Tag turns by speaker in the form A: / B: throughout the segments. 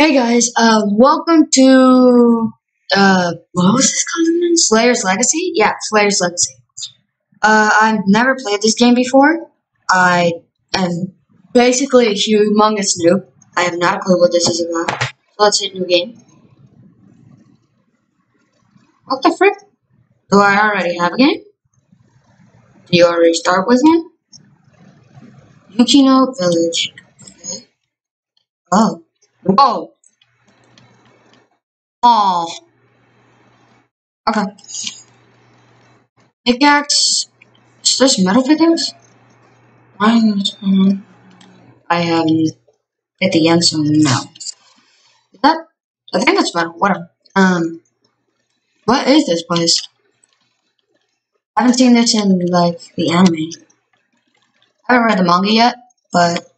A: Hey guys, uh, welcome to, uh, what was this called again? Slayer's Legacy? Yeah, Slayer's Legacy. Uh, I've never played this game before. I am basically a humongous noob. I have not a clue what this is about. So let's hit new game. What the frick? Do I already have a game? Do you already start with one? Yukino Village. Okay. Oh. Whoa. Oh. Okay. Pickaxe. Is this metal pickaxe? Mine um, I haven't hit the end, so no. Is that? I think that's metal. Whatever. Um. What is this place? I haven't seen this in, like, the anime. I haven't read the manga yet, but,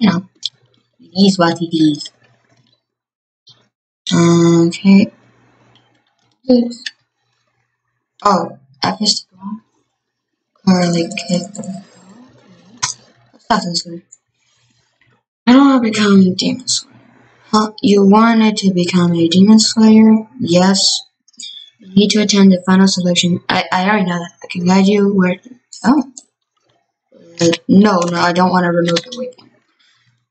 A: you know, is what it is. Okay. Oh, I is to block. Curly kick. Stop this guy. I don't want to become a demon slayer. Huh? You wanted to become a demon slayer? Yes. You need to attend the final selection. I, I already know that. I can guide you where. Oh. No, no, I don't want to remove the weapon.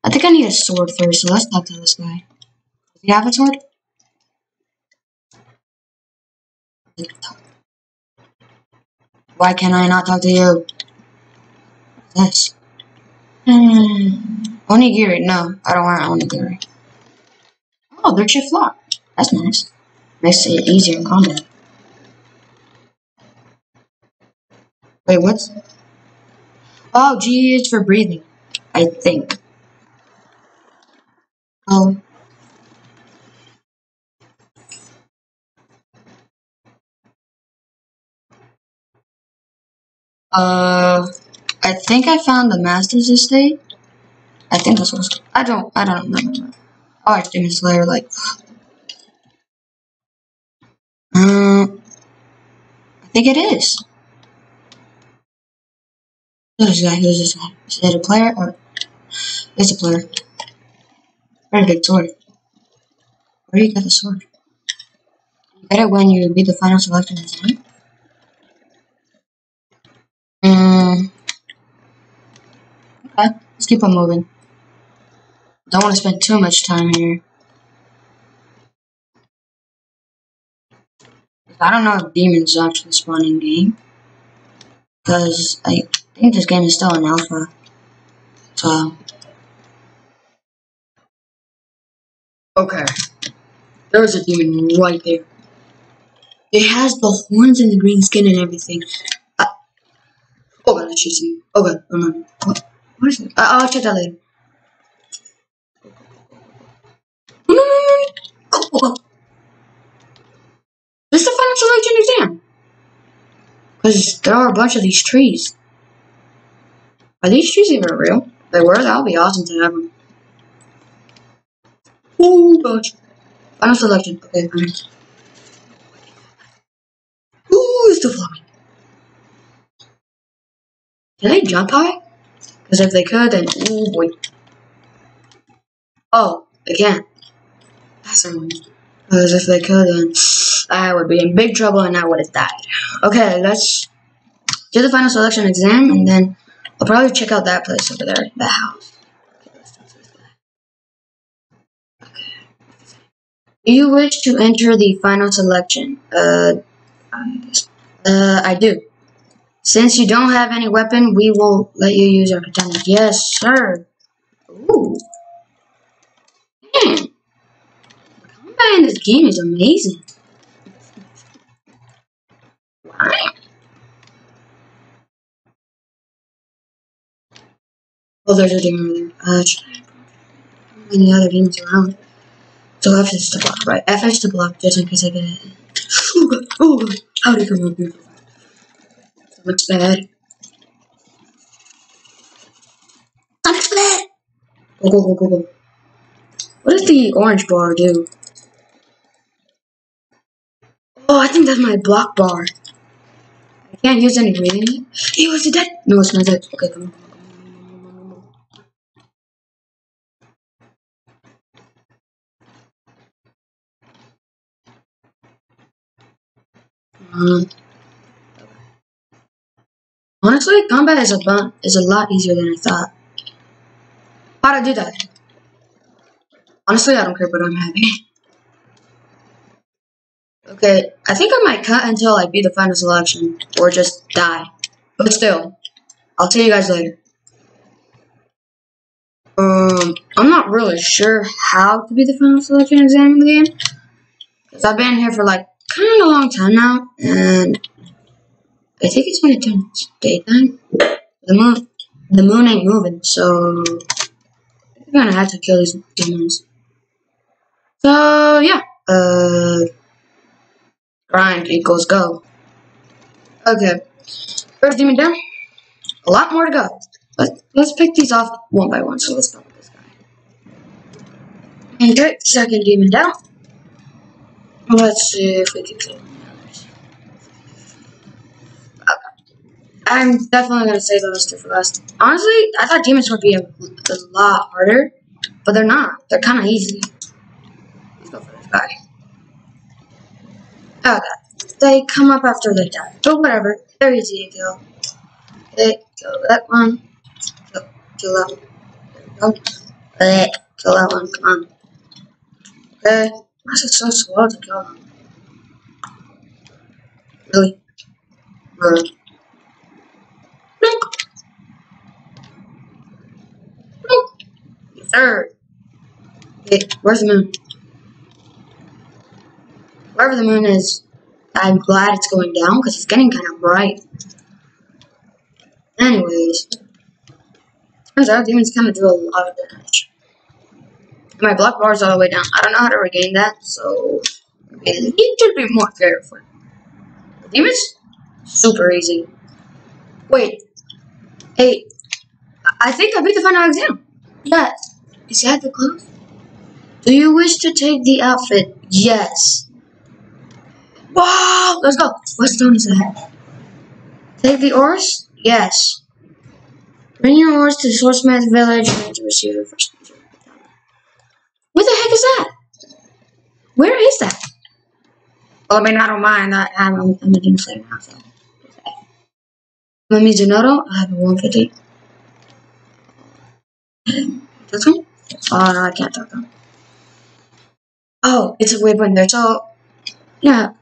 A: I think I need a sword first, so let's talk to this guy. Does he have a sword? Why can I not talk to you? This. Hmm. Onigiri. No, I don't want onigiri. Oh, they're shift lock. That's nice. Makes it easier in combat. Wait, what's... Oh, G is for breathing. I think. Oh. Uh, I think I found the Master's Estate. I think that's what it's I don't, I don't remember. Oh, I Demon Slayer, like. Um, I think it is. Who's this guy? Who's this guy? Is it a player or? It's a player. Very big sword. Where do you get the sword? You get it when you beat the final selection. Mm. Okay, let's keep on moving. Don't want to spend too much time here. I don't know if demons actually spawn in game. Because I think this game is still in alpha. So. Okay. There's a demon right there. It has the horns and the green skin and everything. Oh god. Oh god, oh no. What? What is it? Uh, I'll check that later. No, no, no, no. Go, go, go. This is the final selection exam. Because there are a bunch of these trees. Are these trees even real? If they were, that would be awesome to have them. Oh gosh. Final selection. Okay, fine. Ooh, it's the flying. Can they jump high? Because if they could, then oh boy. Oh, can't. That's annoying. Because if they could, then I would be in big trouble and I would have died. Okay, let's do the final selection exam and then I'll probably check out that place over there, the house. Do you wish to enter the final selection? Uh, uh, I do. Since you don't have any weapon, we will let you use our katana. Yes, sir. Ooh. Man. The combat in this game is amazing. Wow. Oh, there's a demon there. Uh, any other demons around. So F is to block, right? F is to block just in case I get it. Oh god, oh god, how did he come up here? looks bad. Looks bad! Go, go, go, go, go. What does the orange bar do? Oh, I think that's my block bar. I can't use any really. Hey, was it dead? No, it's not dead. Okay, come on honestly, combat is a bun is a lot easier than I thought. How to do that? Honestly, I don't care, but I'm happy. Okay, I think I might cut until I beat the final selection, or just die. But still, I'll see you guys later. Um, I'm not really sure how to be the final selection exam in the game. Because I've been here for like kind of a long time now, and I think it's when it turns daytime. The moon, the moon ain't moving, so I'm gonna have to kill these demons. So yeah, uh, grind equals go. Okay, first demon down. A lot more to go. Let's, let's pick these off one by one. So let's start with this guy. Okay, second demon down. Let's see if we can kill the others. Okay. I'm definitely gonna say those two for last. Honestly, I thought demons would be a, a lot harder, but they're not. They're kind of easy. Let's go for this guy. Oh, okay. They come up after they die, but whatever. They're easy to kill. Okay, kill that one. Kill that one. Kill that one. Come on. Okay. Why is it so slow to kill them? Really? Really? Third. Where's the moon? Wherever the moon is, I'm glad it's going down because it's getting kind of bright. Anyways. Turns out demons kind of do a lot of damage. My block bar is all the way down. I don't know how to regain that, so I need to be more careful. Demons, super easy. Wait, hey, I think I beat the final exam. Yes. Is that the clothes? Do you wish to take the outfit? Yes. Wow, let's go. What stone is that? Take the ores? Yes. Bring your ores to Swordsmith Village and to receive your first. What the heck is that? Where is that? Well, I mean, I don't mind. I, I'm, I'm a Demon Slayer now, so. I'm a Mizunoto. I have a 150. This one? Oh, no, I can't talk. Oh, it's a waypoint there. So, yeah.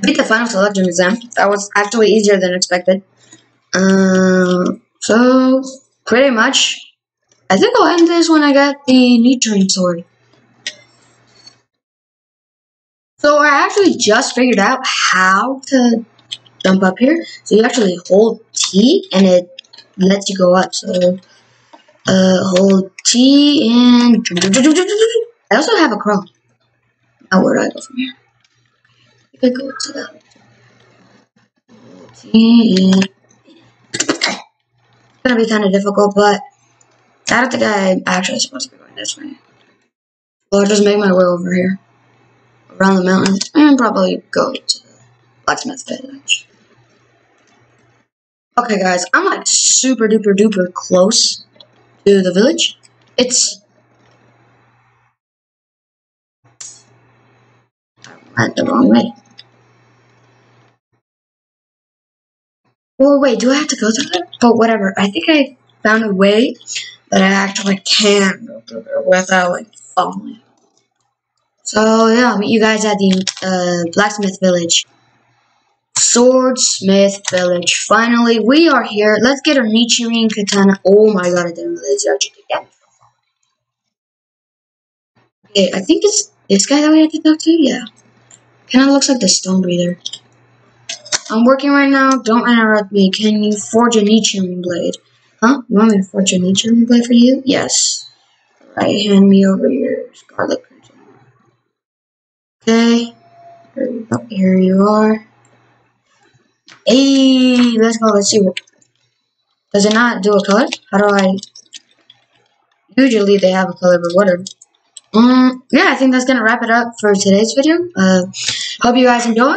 A: Beat the final selection exam. That was actually easier than expected. Um, so, pretty much, I think I'll end this when I get the Nichirin sword. So I actually just figured out how to jump up here. So you actually hold T and it lets you go up. So uh, hold T and I also have a crown. Now where do I go from here? I could go to that. T and it's gonna be kind of difficult, but I don't think I'm actually supposed to be going this way. Well, I'll just make my way over here. Around the mountain. And probably go to the blacksmith village. Okay, guys. I'm like super duper duper close to the village. It's... Went the wrong way. Or wait, do I have to go through there? But whatever. I think I found a way that I actually can go through there without like falling. So yeah, I'll meet you guys at the uh, blacksmith village. Swordsmith village. Finally, we are here. Let's get our Nichirin katana. Oh my god, I didn't realize you actually damage. Okay, I think it's this guy that we have to talk to. Yeah, kind of looks like the stone breather. I'm working right now. Don't interrupt me. Can you forge a Nichirin blade? Huh? You want me to forge a Nichirin blade for you? Yes. Right, hand me over your scarlet crimson. Okay. Here you are. Hey, let's go. Let's see what. Does it not do a color? How do I? Usually they have a color, but whatever. Um, yeah, I think that's gonna wrap it up for today's video. Uh, hope you guys enjoy.